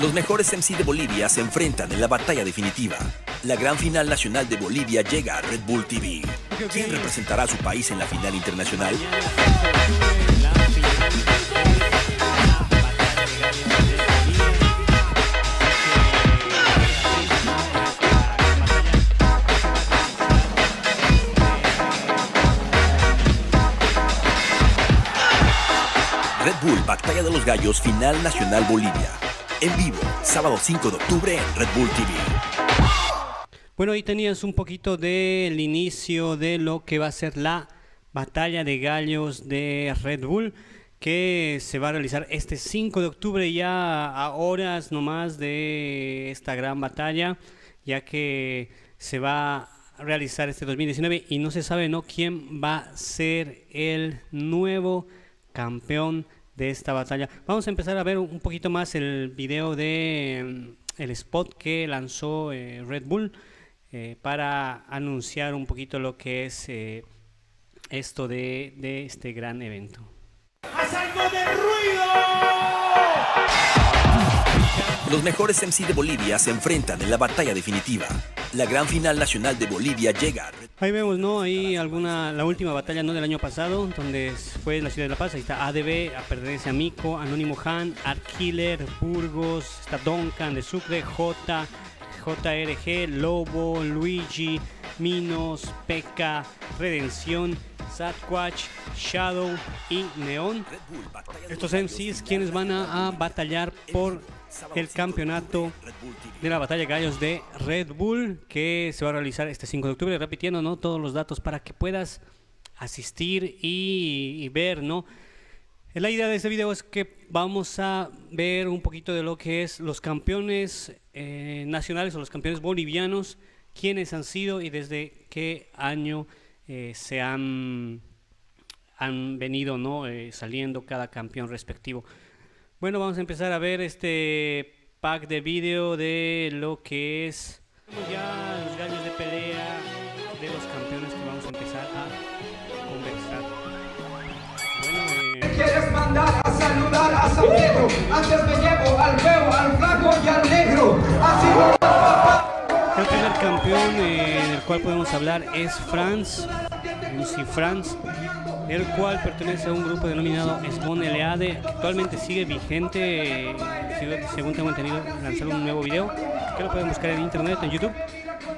Los mejores MC de Bolivia se enfrentan en la batalla definitiva. La gran final nacional de Bolivia llega a Red Bull TV. ¿Quién representará a su país en la final internacional? Batalla de los Gallos Final Nacional Bolivia. En vivo, sábado 5 de octubre en Red Bull TV. Bueno, ahí tenías un poquito del inicio de lo que va a ser la batalla de gallos de Red Bull, que se va a realizar este 5 de octubre, ya a horas nomás de esta gran batalla, ya que se va a realizar este 2019 y no se sabe ¿no? quién va a ser el nuevo campeón de esta batalla. Vamos a empezar a ver un poquito más el video de mm, el spot que lanzó eh, Red Bull eh, para anunciar un poquito lo que es eh, esto de, de este gran evento. ¡Haz algo de ruido! Los mejores MC de Bolivia se enfrentan en la batalla definitiva. La gran final nacional de Bolivia llega Ahí vemos, ¿no? Ahí alguna, la última batalla, ¿no? Del año pasado, donde fue en la ciudad de La Paz. Ahí está ADB, pertenece a Mico, Anónimo Han, Art Killer, Burgos, está Duncan de Sucre, J, JRG, Lobo, Luigi, Minos, Peca, Redención, Satquatch, Shadow y Neon. Estos MCs quienes van a, batallar por el 5 de campeonato de la batalla gallos de Red Bull que se va a realizar este 5 de octubre, repitiendo ¿no? todos los datos para que puedas asistir y, y ver, ¿no? La idea de este video es que vamos a ver un poquito de lo que es los campeones eh, nacionales o los campeones bolivianos, quiénes han sido y desde qué año eh, se han, han venido ¿no? Eh, saliendo cada campeón respectivo. Bueno, vamos a empezar a ver este pack de vídeo de lo que es ya los gallos de pelea de los campeones que vamos a empezar a conversar. Bueno, eh, quieres mandar a saludar a San Pedro. Antes me llevo al feo, al flaco y al negro. Así el primer campeón eh, del cual podemos hablar es Franz, MC Franz, el cual pertenece a un grupo denominado Spawn LAD, que actualmente sigue vigente, según tengo entendido, lanzaron un nuevo video, que lo pueden buscar en internet, en YouTube.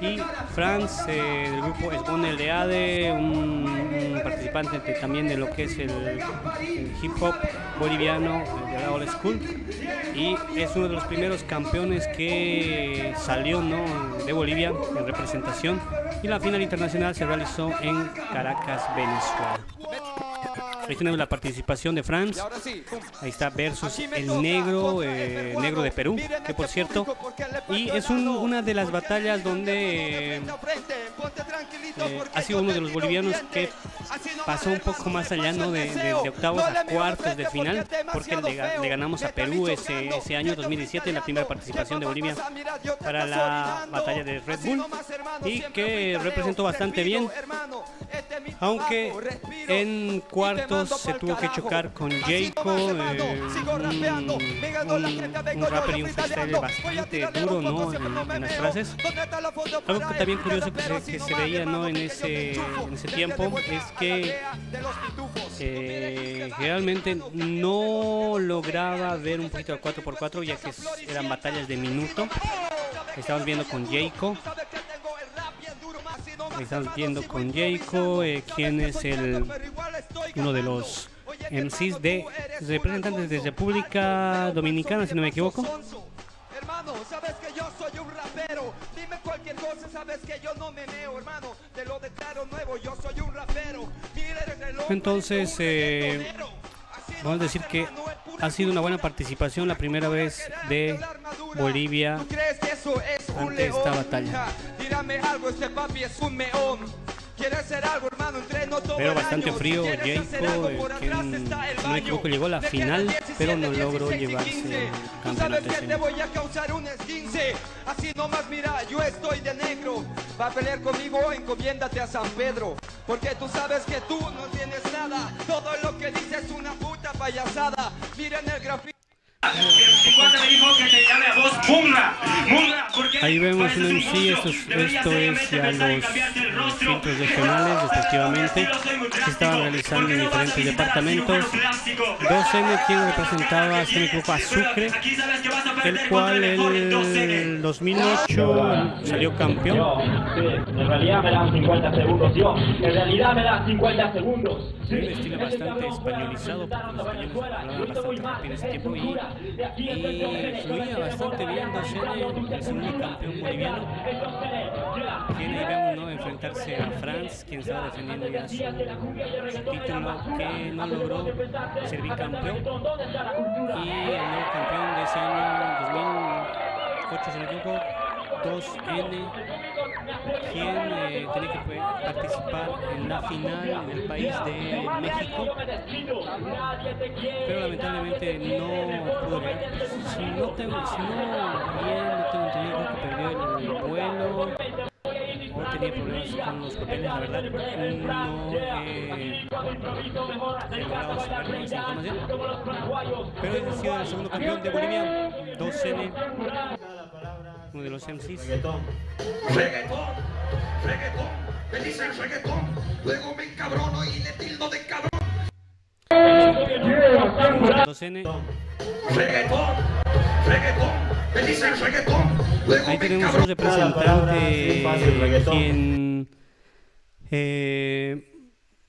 Y Franz, eh, del grupo Spawn LAD, un, participante de- también de lo que es el, el hip hop boliviano de la old school y es uno de los primeros campeones que salió ¿no? de Bolivia en representación y la final internacional se realizó en Caracas, Venezuela. Ahí tenemos la participación de Franz. Ahí está versus el negro, eh, negro de Perú, que por cierto, y es un- una de las batallas donde eh, eh, ha sido uno de los bolivianos que pasó un poco más allá ¿no? de, de- de octavos a cuartos de final, porque le, ga- le ganamos a Perú ese, ese año 2017 en la primera participación de Bolivia para la batalla de Red Bull y que representó bastante bien, aunque en cuartos se tuvo que chocar con Jayco, eh, un, un- rapper y un freestyle bastante duro ¿no? en, en las frases. Algo que también curioso que se, que se veía ¿no? en, ese, en ese tiempo es que eh, realmente no lograba ver un poquito de 4x4 ya que eran batallas de minuto. Estamos viendo con Jayco. Estamos viendo con Jayco, eh, quien es el uno de los MCs de representantes de República Dominicana, si no me equivoco. Hermano, sabes que yo soy un rapero. Dime cualquier cosa, sabes que yo no me meo, hermano. Te lo declaro nuevo, yo soy un rapero. Mira el reloj, Entonces, eh, vamos a decir que ha sido una buena participación la primera vez de Bolivia ¿Tú crees que eso es un ante esta batalla. Ja, Tírame algo, este papi es un meón. Quieres ser algo, hermano, entreno todo Pero el bastante año. frío, Si quieres hacer Jayco, algo, por quien, atrás está el si no me equivoco, llegó a la final, quedan pero no 17, logró 16 y llevarse 15. el Tú sabes que ese te voy a causar un esquince. Así nomás, mira, yo estoy de negro. Va a pelear conmigo, encomiéndate a San Pedro. Porque tú sabes que tú no tienes nada. Todo lo que dices es una puta payasada. Miren el grafito. Ahí vemos un MC, esto es, esto es ya los filtros regionales, respectivamente, que se estaban realizando en diferentes departamentos. 2N, quien representaba, si no me equivoco, a Sucre, el cual el 2008 salió campeón. En realidad me dan 50 segundos, yo. En realidad me dan 50 segundos. un estilo bastante españolizado, porque los españoles hablaban bastante rápido en ese tiempo y, y fluía bastante bien Docene, el segundo campeón boliviano. Ahí vemos ¿no? enfrentarse a Franz, quien estaba defendiendo ya su, título, que no logró ser bicampeón. Y el nuevo campeón de ese año, 2008, si no me equivoco, 2N, quien eh, tenía que participar en la final en el país de México, pero lamentablemente no pudo. Si no tengo, si no bien no tengo entendido que perdió el vuelo o tenía problemas con los papeles, la verdad no eh, he logrado saber esa información. Pero ha sido el segundo campeón de Bolivia, 2N, uno de los MCs. Reggaetón, reggaetón, me dicen reggaetón, luego me encabrono y le tildo de cabrón. 2N. Reggaetón, reggaetón, me dicen reggaetón, luego Ahí me tenemos un representante fácil, reggaetón. quien eh,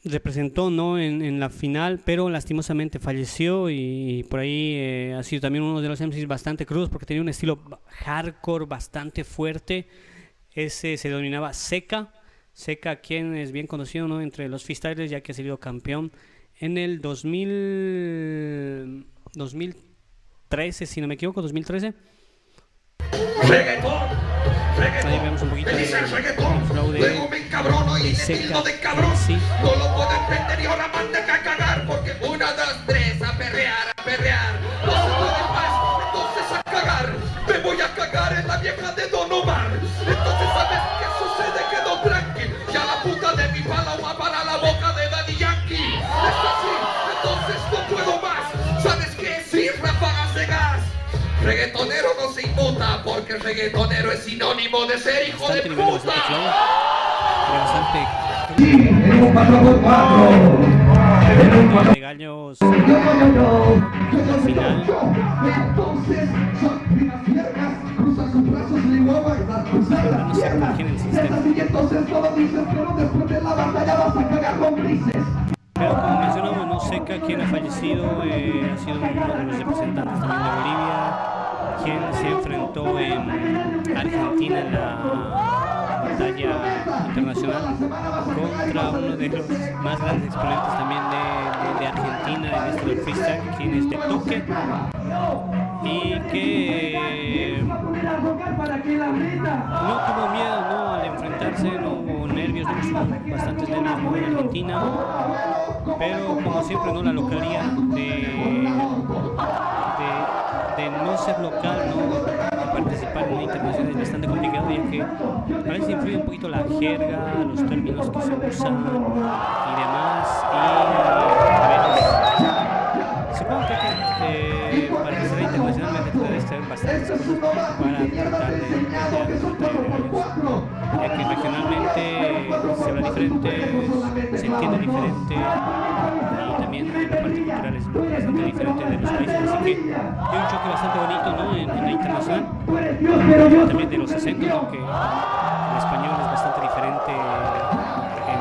representó ¿no? en, en la final, pero lastimosamente falleció y por ahí eh, ha sido también uno de los MCs bastante crudos porque tenía un estilo hardcore bastante fuerte. Ese se denominaba Seca. Seca, quien es bien conocido ¿no? entre los freestylers ya que ha sido campeón en el 2000, 2013, si no me equivoco, 2013. Reggaetón, Ahí vemos un poquito de flow de y seca, tildo de cabrón. sí. Inmuta porque reggaetonero es sinónimo de ser hijo de bastante nivel, puta. bastante flow. Era bastante de gallos final. No sé por quién el sistema. Pero como mencionamos, no Seca, quien ha fallecido, eh, ha sido uno de los representantes también de Bolivia, quien se enfrentó en Argentina en la batalla internacional contra uno de los más grandes exponentes también de, de- de Argentina en esto del freestyle, quien es de Toque, y que no tuvo miedo al enfrentarse, no hubo nervios, no bastantes nervios en Argentina, pero como siempre no la localía de, no ser local, no participar en una internacional es bastante complicado ya que a veces influye un poquito la jerga, los términos que se usan y demás, y a veces supongo que eh, para que sea internacionalmente debe ser bastantes cosas para tratar de, de, de disfrutar de ellos. ya que regionalmente se habla diferente, se entiende diferente también la parte cultural es bastante diferente de los países, así que hay un choque bastante bonito ¿no? en, en la internacional, también de los acentos, ¿no? que el español es bastante diferente en, en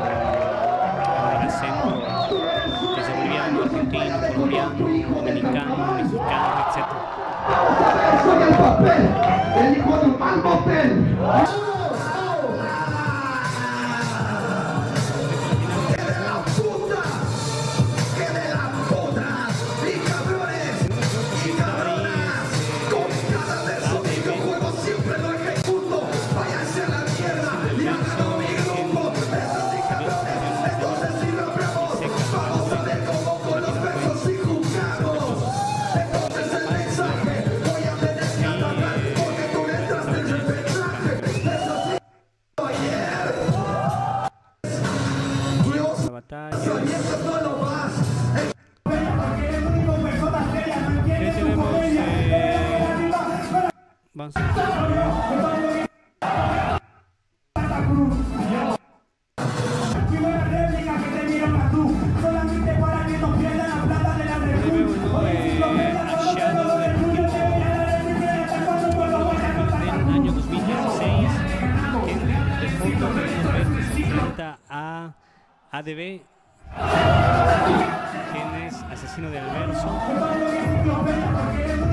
el acento desde boliviano, argentino, colombiano, dominicano, mexicano, etc. a ADB quien es asesino del verso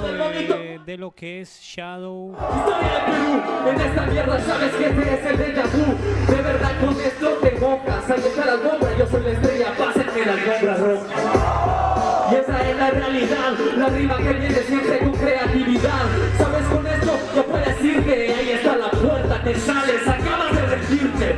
de, de lo que es Shadow. Historia de Perú, en esta mierda sabes que este es el déjà vu. De verdad con esto te mocas, al tocar la alfombra yo soy la estrella, pásenme la alfombra roja Y esa es la realidad, la rima que viene siempre con creatividad. Sabes con esto yo puedo decirte, ahí está la puerta, te sales, acabas de rendirte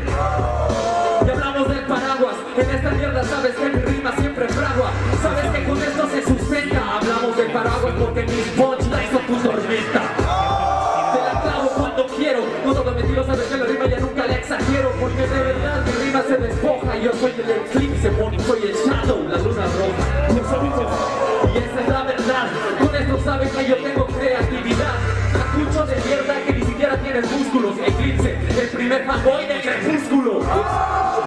yo soy el eclipse, soy el shadow, la luna roja Yo soy y esa es la verdad, con esto sabes que yo tengo creatividad. Escucho de mierda que ni siquiera tienes músculos. Eclipse, el primer fanboy del crepúsculo.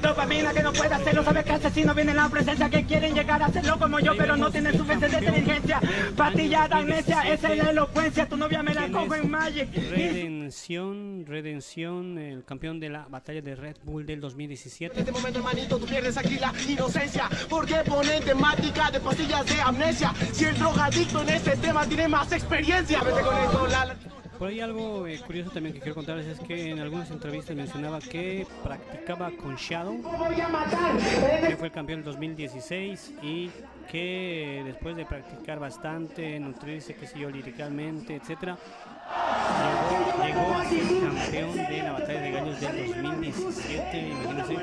Dopamina que no puede hacerlo, sabes que asesino viene en la presencia que quieren llegar a hacerlo como yo, pero no tienen suficiente inteligencia. Patillada amnesia, esa es la elocuencia, tu novia me la cojo en Magic. Redención Redención el campeón de la batalla de Red Bull del 2017 En este momento, hermanito, tú pierdes aquí la inocencia. Porque ponen temática de pastillas de amnesia. Si el drogadicto en este tema tiene más experiencia. Vete con esto, la latitud. Por ahí algo eh, curioso también que quiero contarles es que en algunas entrevistas mencionaba que practicaba con Shadow, que fue el campeón del 2016 y que después de practicar bastante, nutrirse, qué sé yo, líricamente, etcétera, llegó, llegó a ser campeón de la batalla de gallos del 2017, imagínense.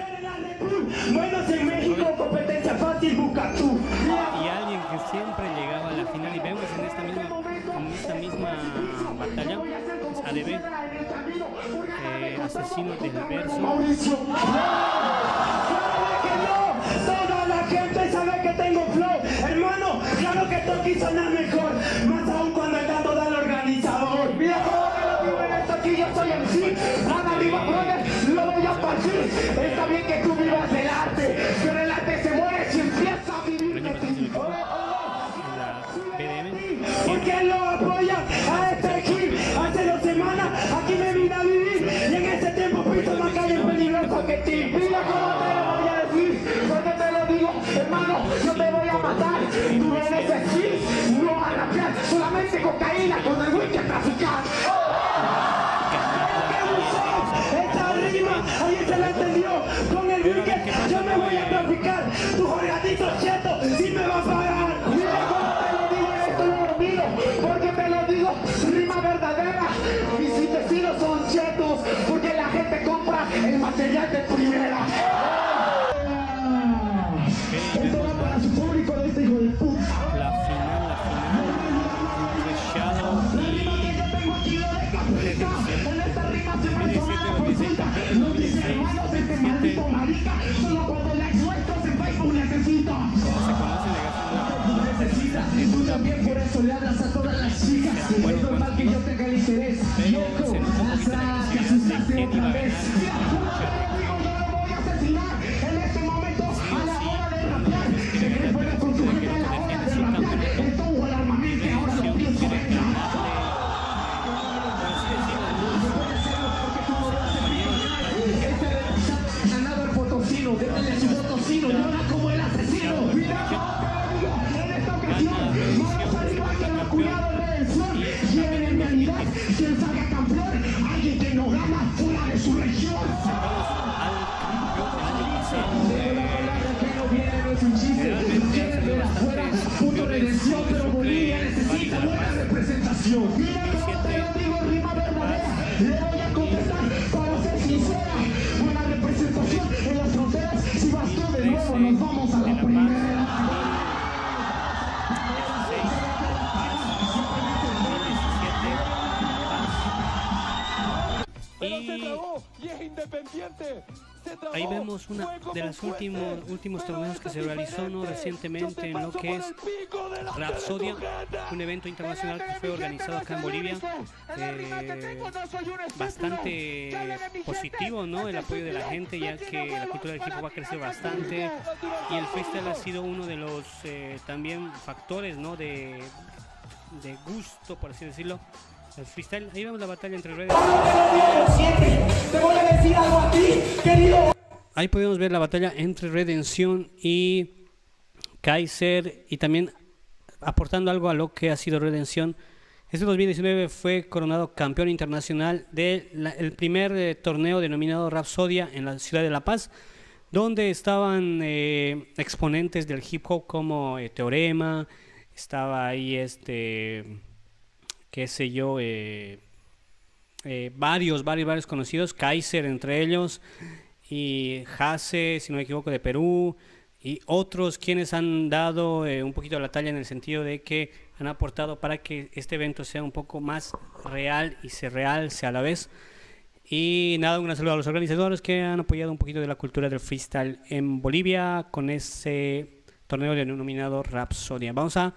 Buenos en México, competencia fácil, busca tú. y alguien que siempre llegaba a la final y vemos en esta misma en esta misma batalla es ADB eh, asesino del verso Mauricio. que no, la gente sabe que tengo flow. Hermano, claro que esto aquí suena mejor. Más aún cuando todo el organizador. Mira cómo te lo digo en esto aquí, yo soy MC. Nada arriba, brother, lo voy a partir. Está bien que tú vivas el arte, pero el arte se muere si empieza a vivir el de ti. Porque lo apoyan a este material de primera. Esto va para su público de este hijo de puta. La final la final. Entre Shadow y tengo aquí lo deja en esta rima se me 2017 2016 campeón no dice 2016 hermanos este maldito 2017 marica solo cuando la encuentro en Facebook de necesita Tú también por eso le hablas a todas una de los últimos, últimos torneos que se realizó ¿no? recientemente en lo que es Rapsodia, un evento internacional que fue organizado acá en Bolivia. Eh, bastante positivo ¿no? el apoyo de la gente, ya que la cultura del equipo va a crecer bastante y el freestyle ha sido uno de los eh, también factores ¿no? de, de gusto, por así decirlo, el freestyle. Ahí vemos la batalla entre redes. Te voy a decir algo a querido. Ahí podemos ver la batalla entre Redención y Kaiser y también aportando algo a lo que ha sido Redención. Este 2019 fue coronado campeón internacional del primer eh, torneo denominado Rapsodia en la ciudad de La Paz, donde estaban eh, exponentes del hip hop como eh, Teorema, estaba ahí este, qué sé yo, varios, varios, varios conocidos, Kaiser entre ellos, y Hase, si no me equivoco, de Perú, y otros quienes han dado eh, un poquito la talla en el sentido de que han aportado para que este evento sea un poco más real y se realce a la vez. Y nada, un saludo a los organizadores que han apoyado un poquito de la cultura del freestyle en Bolivia con ese torneo denominado Rapsodia. Vamos a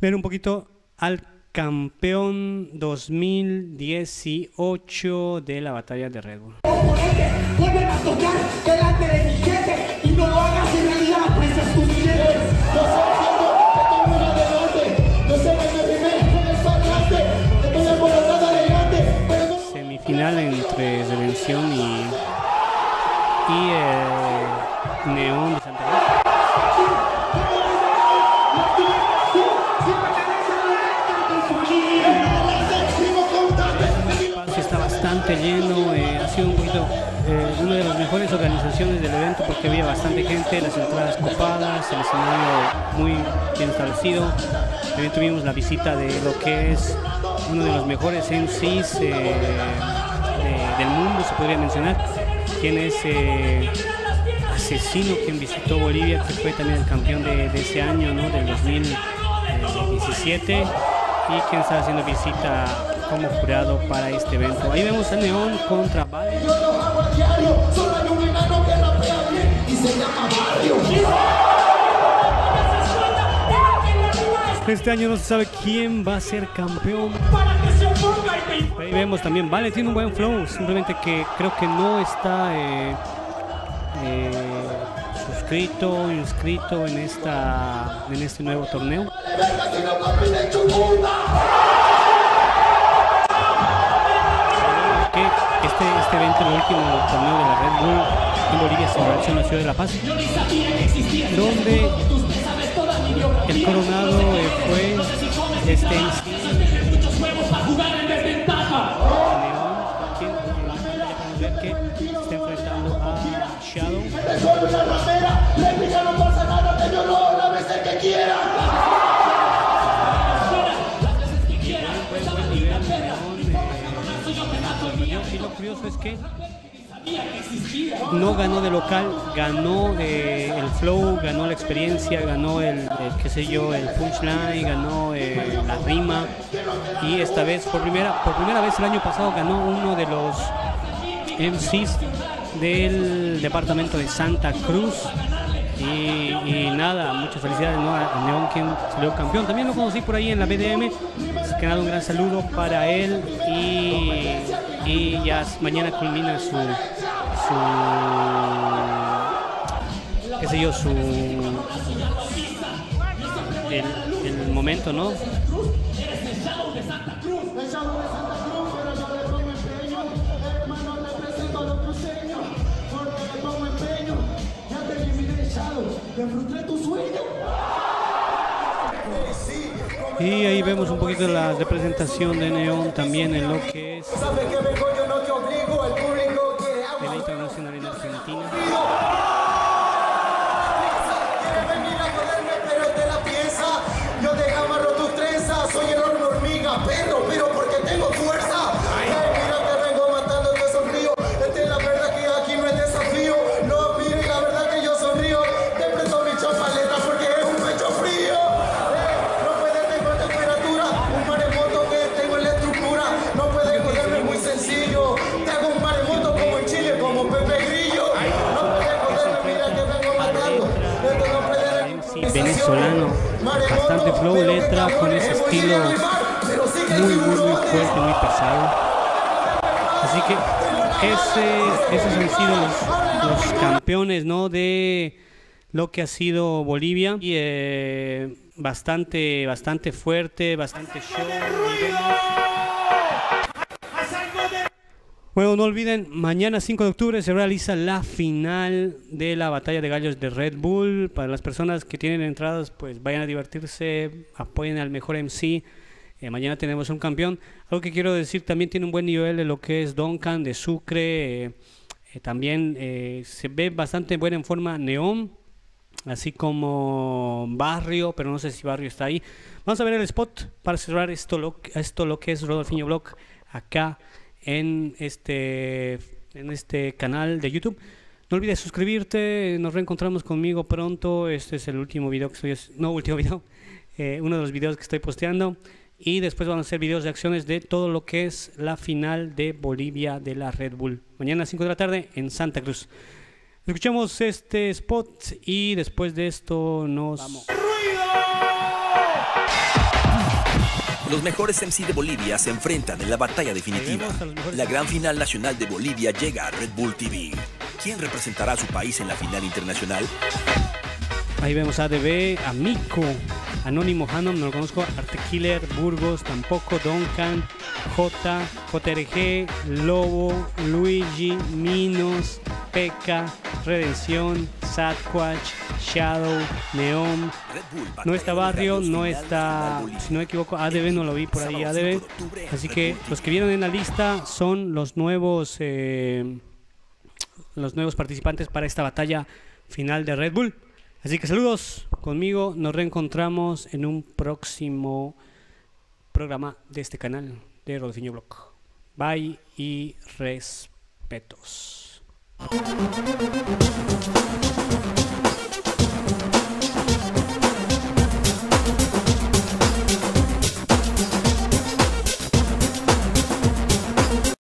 ver un poquito al campeón 2018 de la batalla de Red Bull. Vuelven a tocar delante de mi jefe y no lo hagas había bastante gente, las entradas copadas, el escenario muy bien establecido. También tuvimos la visita de lo que es uno de los mejores MCs eh, de- del mundo, se podría mencionar, quien es eh, Asesino, quien visitó Bolivia, que fue también el campeón de, de ese año, ¿no? del 2017, y quien está haciendo visita como jurado para este evento. Ahí vemos a Neón contra Vale. Este año no se sabe quién va a ser campeón. Ahí vemos también, Vale tiene un buen flow, simplemente que creo que no está eh, eh, suscrito, inscrito en esta en este nuevo torneo. este, este evento, el último torneo de la Red Bull en Bolivia se realizó en la ciudad de La Paz, donde el coronado fue este que está enfrentando a Shadow. Resuelve una rapera, réplica no pasa nada, te violó la vez que quiera. buen, buen nivel, León, y lo curioso es que no ganó de local, ganó eh, el flow, ganó la experiencia, ganó el, el, qué sé yo, el punchline, ganó eh, la rima y esta vez por primera por primera vez el año pasado ganó uno de los MCs del departamento de Santa Cruz y, nada, muchas felicidades ¿no? a Neón quien salió campeón. También lo conocí por ahí en la BDM, así un gran saludo para él y ya mañana culmina su, su qué sé yo, su el, el momento, ¿no? Y ahí vemos un poquito la representación de Neón también en lo que es Argentina. Bastante flow, letra, con ese estilo muy, muy, muy fuerte, muy pesado. Así que ese, esos han sido los, los campeones, ¿no? De lo que ha sido Bolivia. Y eh, bastante, bastante fuerte, bastante show. Bueno, no olviden, mañana 5 de octubre se realiza la final de la batalla de gallos de Red Bull. Para las personas que tienen entradas, pues vayan a divertirse, apoyen al mejor MC. Eh, mañana tenemos un campeón. Algo que quiero decir, también tiene un buen nivel de lo que es Duncan de Sucre. Eh, eh, también se ve bastante buena en forma Neón, así como Barrio, pero no sé si Barrio está ahí. Vamos a ver el spot para cerrar esto lo, esto lo que es Rodolfinho Blog acá en este, en este canal de YouTube. No olvides suscribirte, nos reencontramos conmigo pronto. Este es el último video que estoy no último video, eh, uno de los videos que estoy posteando. Y después van a hacer videos de acciones de todo lo que es la final de Bolivia de la Red Bull. Mañana a 5 de la tarde en Santa Cruz. Escuchemos este spot y después de esto nos vamos. Los mejores MC de Bolivia se enfrentan en la batalla definitiva. La gran final nacional de Bolivia llega a Red Bull TV. ¿Quién representará a su país en la final internacional? Ahí vemos a ADB, a Mico, Anónimo Hanom, no lo conozco, Artekiller, Burgos, tampoco, Duncan, J, JRG, Lobo, Luigi, Minos, Peca, Redención, Sasquatch, Shadow, Neon, no está Barrio, no está, si no me equivoco, ADB no lo vi por ahí, Sábado 5 ADB. Así que los que vieron en la lista son los nuevos, eh, los nuevos participantes para esta batalla final de Red Bull. Así que saludos conmigo, nos reencontramos en un próximo programa de este canal de Rodolfinho Blog. Bye y respetos. Thank you.